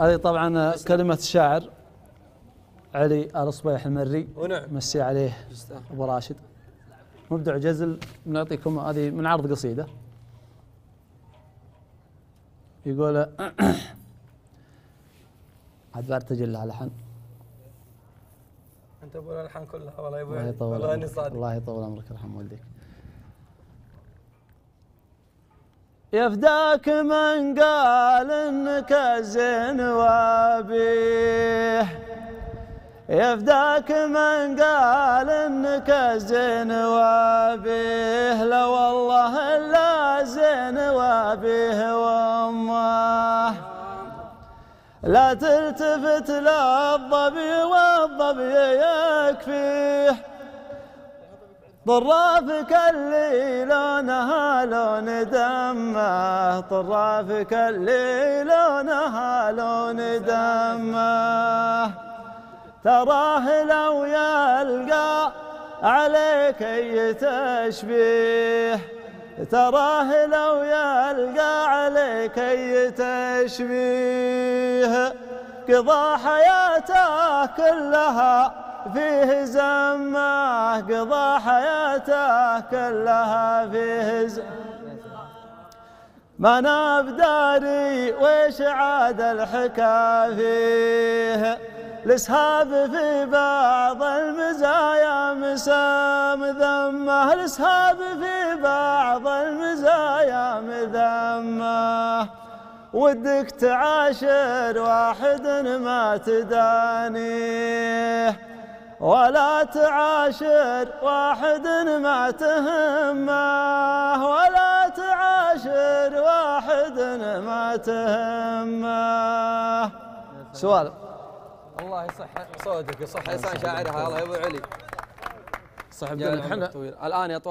هذه طبعا كلمة الشاعر علي آل صبيح المري. ونعم مسي عليه أبو راشد. مبدع جزل. بنعطيكم هذه من عرض قصيدة. يقول عاد برتجل على لحن أنت أبو الالحان كلها والله يا ابو الله يطول والله إني صادق. الله يطول عمرك يرحم والديك. يفداك من قال إنك الزين وابيه. يفداك من قال إنك الزين وابيه. لا والله إلا زين وابيه وأمه. لا تلتفت للظبي والظبي يكفيه. طرافك اللي لونها لون دمه طرافك اللي لونها لون دمه تراه لو يلقى عليك أي تشبيه. تراه لو يلقى عليك أي تشبيه. قضى حياته كلها فيه زمه قضى حياته كلها فيه زمه ما أنا بداري ويش عاد الحكا فيه؟ الإسهاب في بعض المزايا مسام ذمة. الإسهاب في بعض المزايا مذمة. ودك تعاشر واحد ما تدانيه. ولا تعاشر واحد ما تهمه ولا تعاشر واحد ما تهمه. سؤال. الله يصح صوتك يصح لسان شاعرها الله يا ابو علي صاحب عمرك طويل الآن يا طويل